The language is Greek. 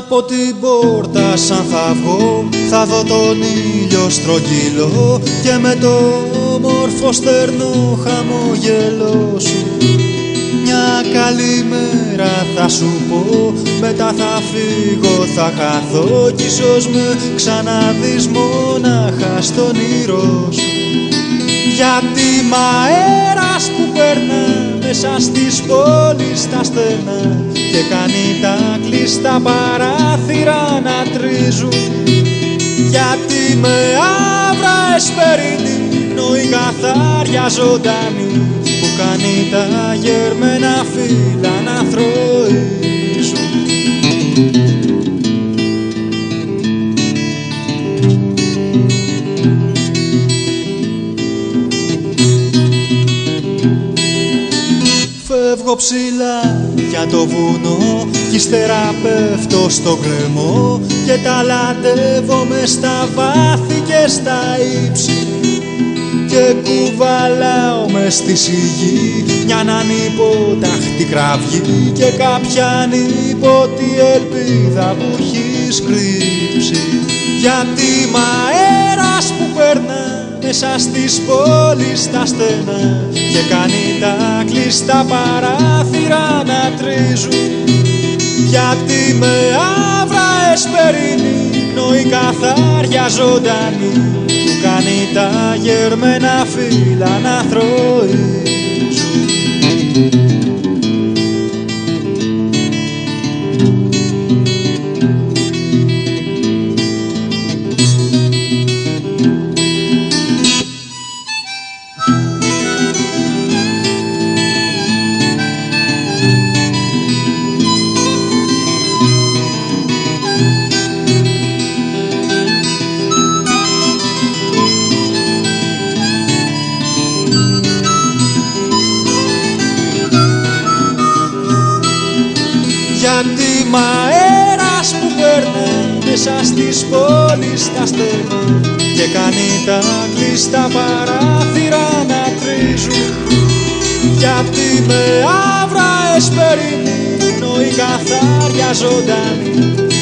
Από την πόρτα σαν θα βγω θα δω τον ήλιο στρογγυλό και με το όμορφο στερνό χαμογελό σου μια καλή μέρα θα σου πω μετά θα φύγω θα χαθώ κι ίσως με ξαναδείς μόναχα στον ήρω σου. Γιατί μ' αέρας που περνά μέσα στις πόλεις τα στενά και κάνει τα κλειστά παράθυρα να τρίζουν. Γιατί με άβρα εσπερινή η καθάρια ζωντανή που κάνει τα γερμένα φύλλα να θροίζουν Φεύγω ψηλά για το βουνό κι ύστερα πέφτω στο κρεμό και ταλαντεύω μες στα βάθη και στα ύψη. Και κουβαλάω μες στη σιγή μια ανυποταχτή κραυγή και κάποια ανίποτη ελπίδα που έχει κρύψει γιατί μ' αέρας που περνά μέσα στις πόλεις τα στενά και κάνει τα κλειστά παράθυρα να τρίζουν. Γιατί με άβρα εσπερινή η καθάρια ζωντανή που κάνει τα γερμένα φύλλα να θροίζουν γιατί μ' αέρας που περνά μέσα στις πόλεις τα στενά και κάνει τα κλειστά παράθυρα να τρίζουν. Γιατί με άβρα εσπερινή η καθάρια ζωντανή